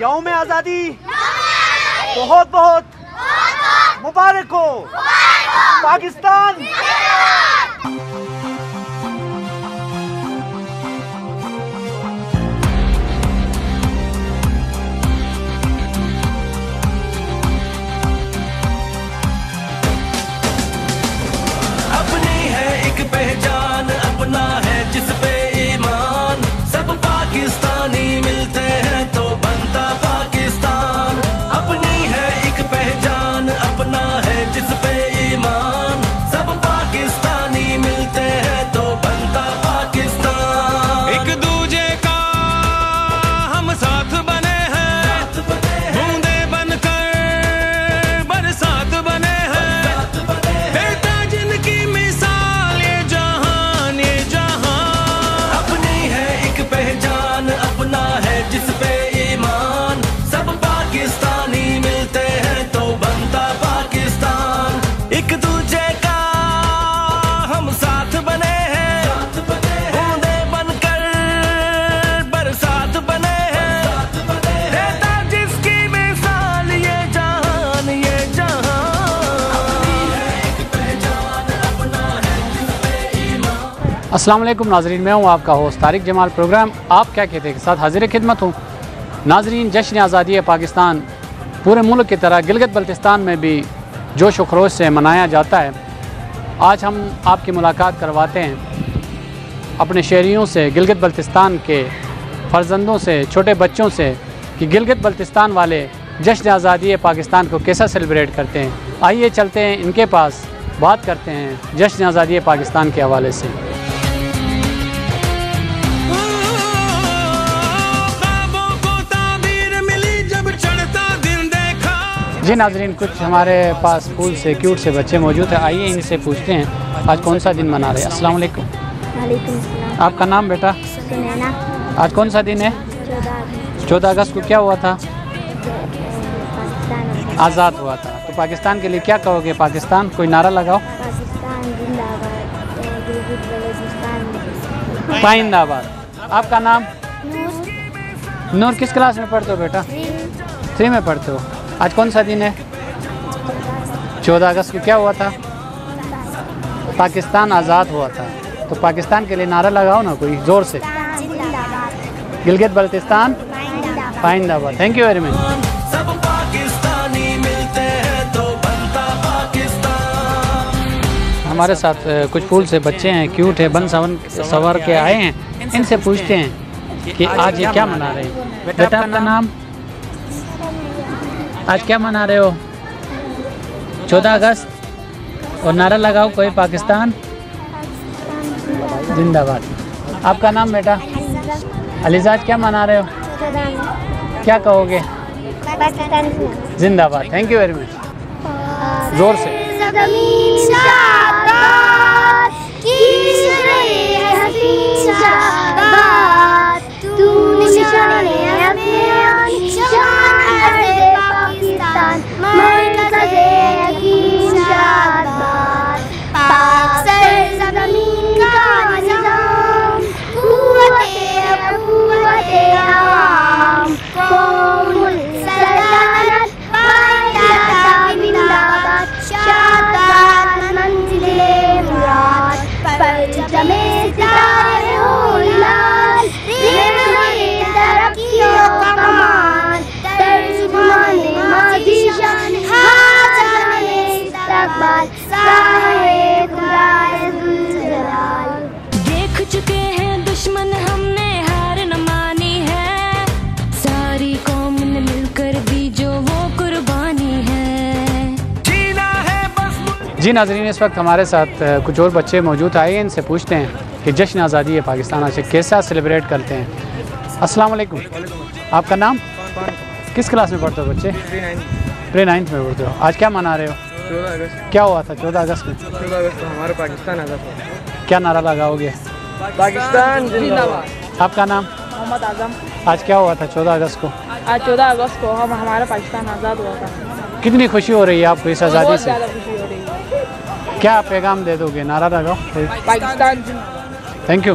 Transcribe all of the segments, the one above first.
یوم آزادی۔ بہت بہت مبارک ہو پاکستان۔ اپنی ہے ایک پہچان۔ السلام علیکم ناظرین، میں ہوں آپ کا ہوسٹ طارق جمال پروگرام آپ کیا کہتے ہیں کے ساتھ حاضر خدمت ہوں؟ ناظرین، جشن آزادی پاکستان پورے ملک کی طرح گلگت بلتستان میں بھی جوش و خروش سے منایا جاتا ہے۔ آج ہم آپ کی ملاقات کرواتے ہیں۔ اپنے شہریوں سے، گلگت بلتستان کے فرزندوں سے، چھوٹے بچوں سے کہ گلگت بلتستان والے جشن آزادی پاکستان کو کیسا سیلیبریٹ کرتے ہیں؟ آئیے چلتے ہیں، ان کے پاس بات کرتے ہیں جشن آزادی پاکستان کے حوالے سے۔ جی ناظرین کچھ ہمارے پاس اسکول سے کیوٹ سے بچے موجود ہیں۔ آئیے ان سے پوچھتے ہیں آج کون سا دن منا رہے ہیں؟ السلام علیکم۔ وعلیکم السلام۔ آپ کا نام بیٹا؟ آج کون سا دن ہے؟ چودہ اگست۔ کو کیا ہوا تھا؟ آزاد ہوا تھا۔ تو پاکستان کے لیے کیا کہو گے؟ پاکستان کوئی نعرہ لگاؤ۔ پائند آباد۔ آپ کا نام؟ نور۔ کس کلاس میں پڑھتے ہو بیٹا؟ تھری میں پڑھتے ہو۔ آج کون سا دن ہے؟ چودہ اگست کو کیا ہوا تھا؟ پاکستان آزاد ہوا تھا۔ تو پاکستان کے لیے نعرہ لگاؤ نا کوئی زور سے۔ گلگت بلتستان؟ فائندہ آباد۔ تھینک یو ویری مچ ہمارے ساتھ کچھ پھول سے بچے ہیں کیوٹ ہیں بن سون سوار کے آئے ہیں۔ ان سے پوچھتے ہیں کہ آج یہ کیا منا رہے ہیں۔ بیٹا آپ کا نام؟ آج کیا منا رہے ہو؟ چودہ اگست اور نعرہ لگاؤ کوئی پاکستان؟ زندہ باد۔ آپ کا نام بیٹا؟ علیزاد کیا منا رہے ہو؟ کیا کہو گے؟ زندہ باد۔ تھینک یو ویری مچ زور سے۔ جی ناظرین اس وقت ہمارے ساتھ کچھ اور بچے موجود آئے ہیں ان سے پوچھتے ہیں کہ جشن آزادی ہے پاکستان سے کیسا سیلیبریٹ کرتے ہیں؟ السلام علیکم۔ آپ کا نام؟ کس کلاس میں پڑھتے ہو بچے؟ پری نائنتھ میں پڑھتے ہو۔ آج کیا منا رہے ہو؟ کیا ہوا تھا چودہ اگست میں؟ چودہ اگست ہمارا پاکستان آزاد کیا نعرہ لگاؤ گے؟ پاکستان آپ کا نام؟ محمد اعظم۔ آج کیا ہوا تھا چودہ اگست کو؟ آج چودہ اگست کو ہمارا پاکستان آزاد ہوا تھا۔ کتنی خوشی ہو رہی ہے آپ کو اس آزادی سے؟ کیا پیغام دے دو گے؟ نعرہ لگاؤ پاکستان۔ تھینک یو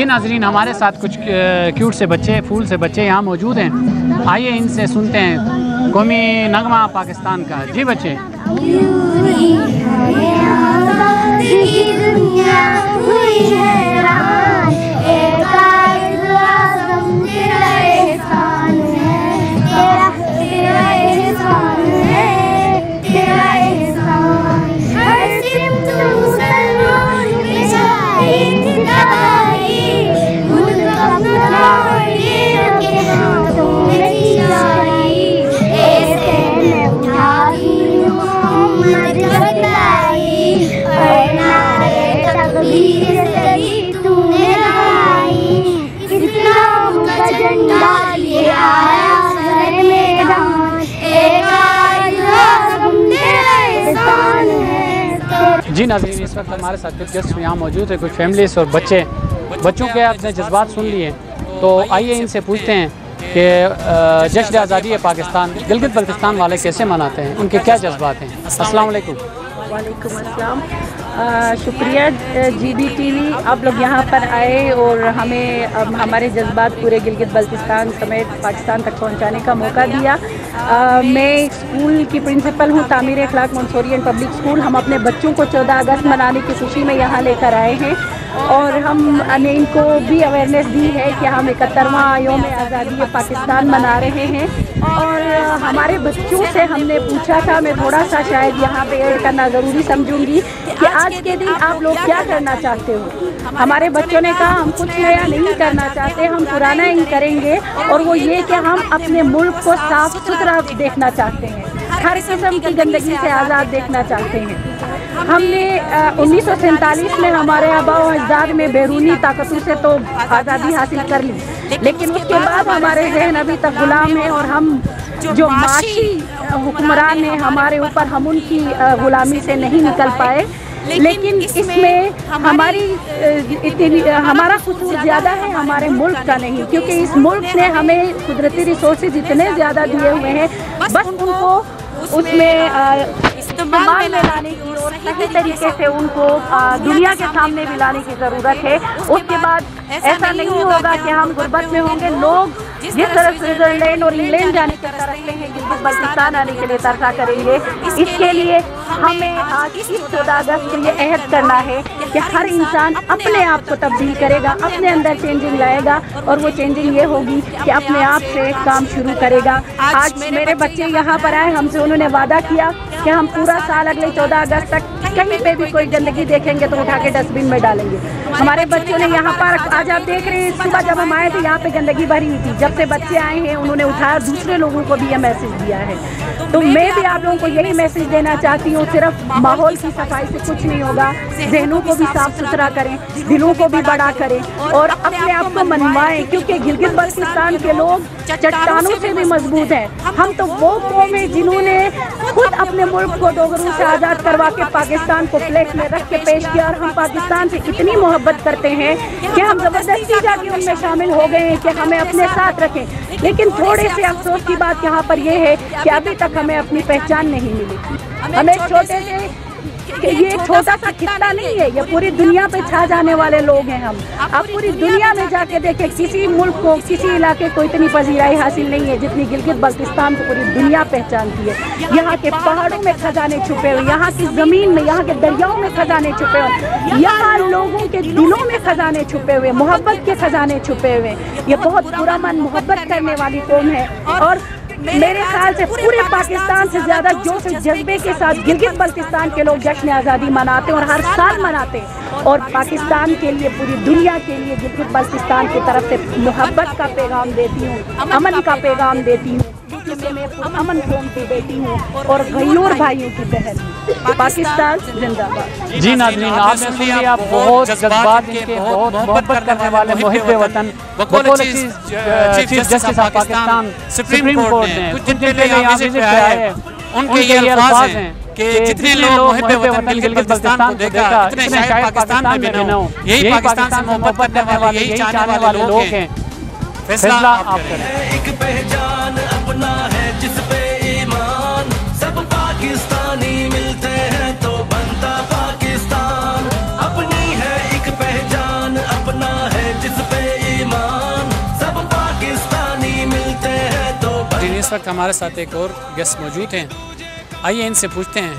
جی ناظرین، ہمارے ساتھ کچھ کیوٹ سے بچے، پھول سے بچے یہاں موجود ہیں۔ آئیے ان سے سنتے ہیں قومی نغمہ پاکستان کا۔ جی بچے۔ دنیا ہوئی ہے۔ ناظرین اس وقت ہمارے ساتھ کچھ گیسٹ یہاں موجود ہیں، کچھ فیملیز اور بچے۔ بچوں کے آپ نے جذبات سن لیے۔ تو آئیے ان سے پوچھتے ہیں کہ جشن آزادی پاکستان، گلگت بلتستان والے کیسے مناتے ہیں؟ ان کے کیا جذبات ہیں؟ السلام علیکم۔ وعلیکم السلام۔ شکریہ جی ڈی ٹی وی۔ آپ لوگ یہاں پر آئے اور ہمیں ہمارے جذبات پورے گلگت بلتستان سمیت پاکستان تک پہنچانے کا موقع دیا۔ میں سکول اسکول کی پرنسپل ہوں، تعمیر اخلاق منصورین پبلک اسکول۔ ہم اپنے بچوں کو چودہ اگست منانے کی خوشی میں یہاں لے کر آئے ہیں۔ اور ہم نے ان کو بھی اویئرنیس دی ہے کہ ہم اکترواں یوم آزادی پاکستان منا رہے ہیں۔ اور ہمارے بچوں سے ہم نے پوچھا تھا، میں تھوڑا سا شاید یہاں پہ ایڈ کرنا ضروری سمجھوں گی۔ کہ آج کے دن آپ لوگ کیا کرنا چاہتے ہو؟ ہمارے بچوں نے کہا، ہم کچھ نیا نہیں کرنا چاہتے، ہم پرانا ہی کریں گے، اور وہ یہ کہ ہم اپنے ملک کو صاف ستھرا دیکھنا چاہتے ہیں، ہر قسم کی گندگی سے آزاد دیکھنا چاہتے ہیں۔ ہم نے انیس سو سینتالیس میں ہمارے آبا و اجداد میں بیرونی طاقتوں سے تو آزادی حاصل کر لی، لیکن اس کے بعد ہمارے ذہن ابھی تک غلام ہے اور ہم جو معاشی حکمران ہیں، ہمارے اوپر ہم ان کی غلامی سے نہیں نکل پائے۔ لیکن اس میں ہماری ہمارا قصور زیادہ ہے ہمارے ملک کا نہیں کیونکہ اس ملک نے ہمیں قدرتی ریسورسز اتنے زیادہ دیے ہوئے ہیں بس ان کو اس میں استعمال میں لانے کی اور صحیح طریقے سے ان کو ہاں، دنیا کے سامنے بھی لانے کی ضرورت ہے۔ اس کے بعد ایسا نہیں ہوگا کہ ہم غربت میں ہوں گے لوگ جس طرح سوئٹزرلینڈ اور انگلینڈ جانے کے ترستے ہیں گلگت بلتستان آنے کے لیے ترسا کریں گے اس کے لیے ہمیں آج اس چودہ اگست کے یہ عہد کرنا ہے کہ ہر انسان اپنے آپ کو تبدیل کرے گا اپنے اندر چینجنگ لائے گا اور وہ چینجنگ یہ ہوگی کہ اپنے آپ سے کام شروع کرے گا۔ آج میرے بچے یہاں پر آئے ہم سے انہوں نے وعدہ کیا کہ ہم پورا سال اگلے چودہ اگست تک کہیں پہ بھی کوئی گندگی دیکھیں گے تو اٹھا کے ڈسٹ بن میں ڈالیں گے ہمارے بچوں نے یہاں پر آج آپ دیکھ رہے ہیں صبح جب ہم آئے تھے یہاں پہ گندگی بھری ہوئی تھی جب سے بچے آئے ہیں انہوں نے اٹھایا دوسرے لوگوں کو بھی یہ میسج دیا ہے تو میں بھی آپ لوگوں کو یہی میسج دینا چاہتی ہوں صرف ماحول کی صفائی سے کچھ نہیں ہوگا ذہنوں کو بھی صاف ستھرا کریں دلوں کو بھی بڑا کریں اور اپنے آپ کو منوائیں کیونکہ گلگت بلتستان کے لوگ چٹانوں سے بھی مضبوط ہیں ہم تو وہ قوم ہیں جنہوں نے خود اپنے ملک کو ڈوگروں سے آزاد کروا کے پاکستان پاکستان کو پلیٹ میں رکھ کے پیش کیا اور ہم پاکستان سے اتنی محبت کرتے ہیں کہ ہم زبردستی جا کے ان میں شامل ہو گئے ہیں کہ ہمیں اپنے ساتھ رکھیں۔ لیکن تھوڑے سے افسوس کی بات یہاں پر یہ ہے کہ ابھی تک ہمیں اپنی پہچان نہیں ملی۔ ہمیں چھوٹے سے کہ یہ چھوٹا سا خطہ نہیں ہے یہ پوری دنیا پہ چھا جانے والے لوگ ہیں ہم۔ آپ پوری دنیا میں جا کے دیکھیں کسی ملک کو کسی علاقے کو اتنی پذیرائی حاصل نہیں ہے جتنی گلگت بلتستان کو پوری دنیا پہچانتی ہے۔ یہاں کے پہاڑوں میں خزانے چھپے ہوئے یہاں کی زمین میں یہاں کے دریاؤں میں خزانے چھپے ہوئے۔ یہاں لوگوں کے دلوں میں خزانے چھپے ہوئے محبت کے خزانے چھپے ہوئے۔ یہ بہت پرامن محبت کرنے والی قوم ہے۔ اور میرے خیال سے پورے پاکستان سے زیادہ جوش و جذبے کے ساتھ گلگت بلتستان کے لوگ جشن آزادی مناتے ہیں اور ہر سال مناتے ہیں۔ اور پاکستان کے لیے پوری دنیا کے لیے گلگت بلتستان کی طرف سے محبت کا پیغام دیتی ہوں امن کا پیغام دیتی ہوں۔ جسے میں امن قوم کی بیٹی ہوں اور غیور بھائیوں کی بہن ہوں۔ پاکستان زندہ باد۔ جی ناظرین آپ نے سن لیا بہت جذبات ان کے بہت محبت کرنے والے محب وطن بقول chief justice of Pakistan supreme court نے کچھ دن پہلے یہاں وزٹ پہ آئے ہیں ان کے یہ الفاظ ہیں کہ جتنے لوگ محب وطن گلگت بلتستان کو دیکھا اتنے شاید پاکستان میں بھی نہ ہوں۔ یہی پاکستان سے محبت کرنے والے یہی چاہنے والے لوگ ہیں۔ فیصلہ آپ کریں۔ ایک پہچان اپنا ہے جس پہ ایمان۔ سب پاکستانی ملتے ہیں تو بنتا پاکستان۔ اپنی ہے ایک پہچان اپنا ہے جس پہ ایمان۔ سب پاکستانی ملتے ہیں تو جی اس وقت ہمارے ساتھ ایک اور گیسٹ موجود ہیں۔ آئیے ان سے پوچھتے ہیں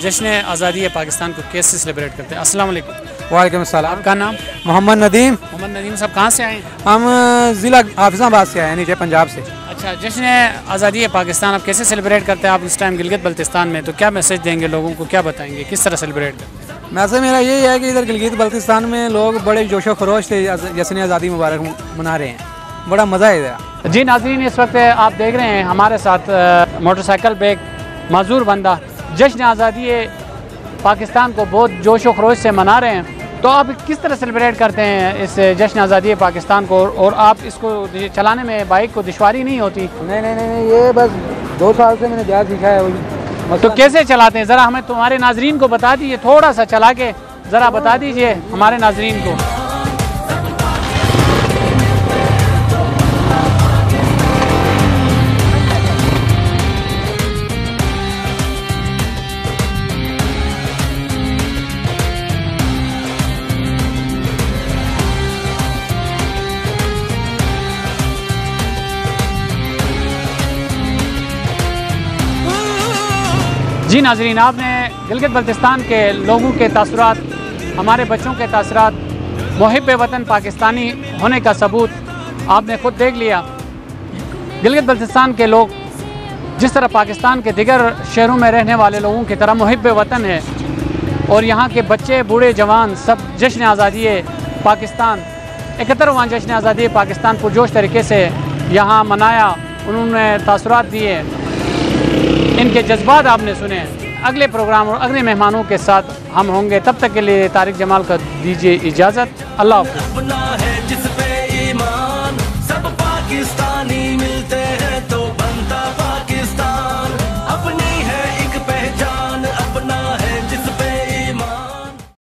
جشن آزادی پاکستان کو کیسے سیلیبریٹ کرتے ہیں؟ السلام علیکم۔ وعلیکم السلام۔ آپ کا نام؟ محمد ندیم۔ محمد ندیم صاحب کہاں سے آئے ہیں؟ ہم ضلع حافظ آباد سے آئے ہیں نیچے پنجاب سے۔ اچھا جشن آزادی پاکستان آپ کیسے سیلیبریٹ کرتے ہیں؟ آپ اس ٹائم گلگت بلتستان میں تو کیا میسج دیں گے لوگوں کو؟ کیا بتائیں گے؟ کس طرح سیلیبریٹ کرتے ہیں؟ ویسے میرا یہی ہے کہ ادھر گلگت بلتستان میں لوگ بڑے جوش و خروش سے جشن آزادی مبارک منا رہے ہیں۔ بڑا مزہ ہے۔ ادھر جی ناظرین اس وقت آپ دیکھ رہے ہیں ہمارے ساتھ موٹر سائیکل پہ ایک معذور بندہ جشن آزادی پاکستان کو بہت جوش و خروش سے منا رہے ہیں۔ تو آپ کس طرح سیلیبریٹ کرتے ہیں اس جشن آزادی پاکستان کو اور آپ اس کو چلانے میں بائک کو دشواری نہیں ہوتی؟ نہیں نہیں نہیں یہ بس دو سال سے میں نے زیادہ سیکھا ہے تو کیسے چلاتے ہیں؟ ذرا ہمیں تمہارے ناظرین کو بتا دیجیے تھوڑا سا چلا کے ذرا بتا دیجیے ہمارے ناظرین کو۔ جی ناظرین، آپ نے گلگت بلتستان کے لوگوں کے تاثرات، ہمارے بچوں کے تاثرات، محب وطن پاکستانی ہونے کا ثبوت آپ نے خود دیکھ لیا۔ گلگت بلتستان کے لوگ جس طرح پاکستان کے دیگر شہروں میں رہنے والے لوگوں کی طرح محب وطن ہے اور یہاں کے بچے، بوڑھے، جوان سب جشن آزادی پاکستان اکہترواں جشن آزادی پاکستان پرجوش طریقے سے یہاں منایا، انہوں نے تاثرات دیے۔ ان کے جذبات آپ نے سنے ہیں۔ اگلے پروگرام اور اگلے مہمانوں کے ساتھ ہم ہوں گے۔ تب تک کے لیے طارق جمال کا دیجیے اجازت۔ اللہ حافظ۔